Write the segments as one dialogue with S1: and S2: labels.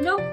S1: No.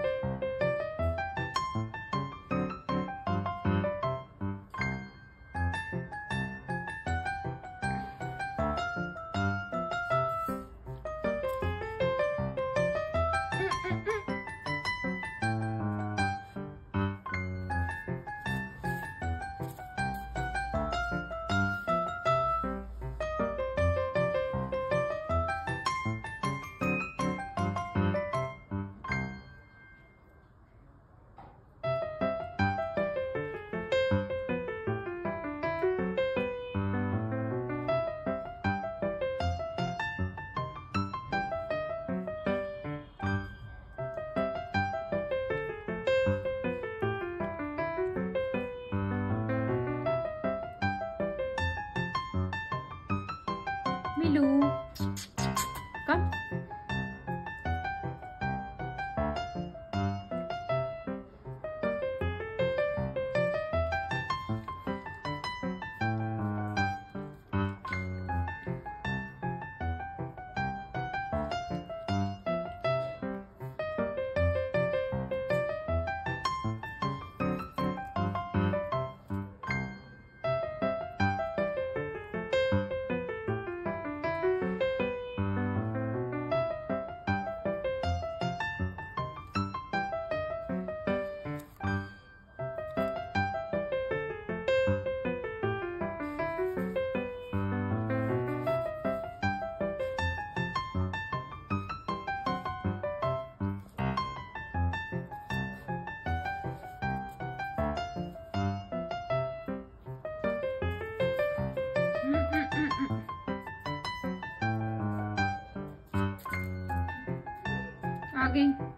S1: Milou. आ गई।